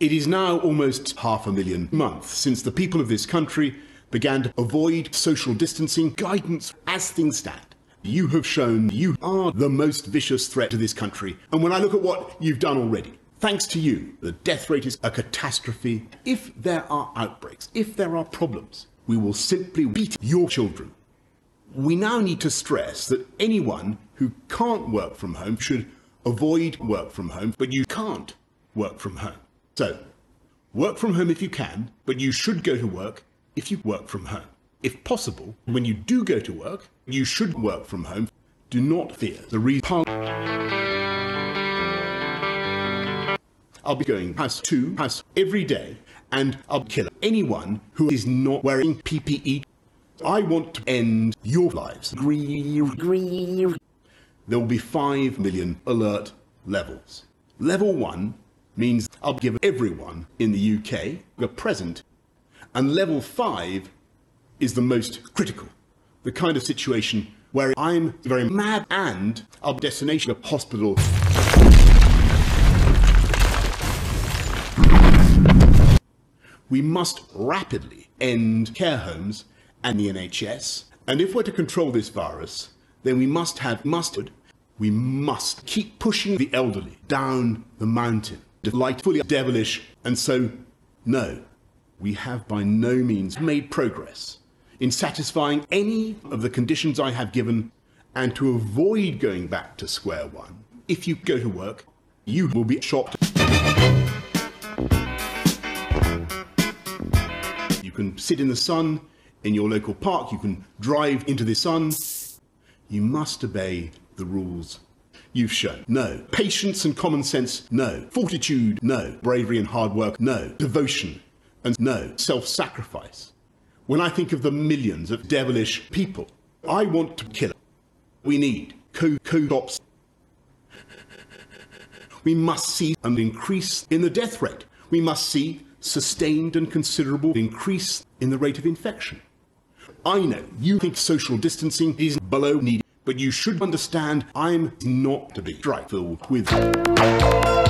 It is now almost half a million months since the people of this country began to avoid social distancing guidance as things stand. You have shown you are the most vicious threat to this country. And when I look at what you've done already, thanks to you, the death rate is a catastrophe. If there are outbreaks, if there are problems, we will simply beat your children. We now need to stress that anyone who can't work from home should avoid work from home, but you can't work from home. So, work from home if you can, but you should go to work if you work from home. If possible, when you do go to work, you should work from home. Do not fear the reason. I'll be going house to house every day, and I'll kill anyone who is not wearing PPE. I want to end your lives. Grieve, grieve. There will be 5 million alert levels. Level 1 means I'll give everyone in the UK a present. And level five is the most critical, the kind of situation where I'm very mad and our destination of hospital. We must rapidly end care homes and the NHS. And if we're to control this virus, then we must have mustard. We must keep pushing the elderly down the mountain delightfully devilish, and so, no, we have by no means made progress in satisfying any of the conditions I have given, and to avoid going back to square one. If you go to work, you will be shocked. You can sit in the sun in your local park, you can drive into the sun. You must obey the rules you've shown. No. Patience and common sense, no. Fortitude, no. Bravery and hard work, no. Devotion, and no. Self sacrifice. When I think of the millions of devilish people, I want to kill them. We need co co We must see an increase in the death rate. We must see sustained and considerable increase in the rate of infection. I know you think social distancing is below needed. But you should understand I'm not to be trifled with.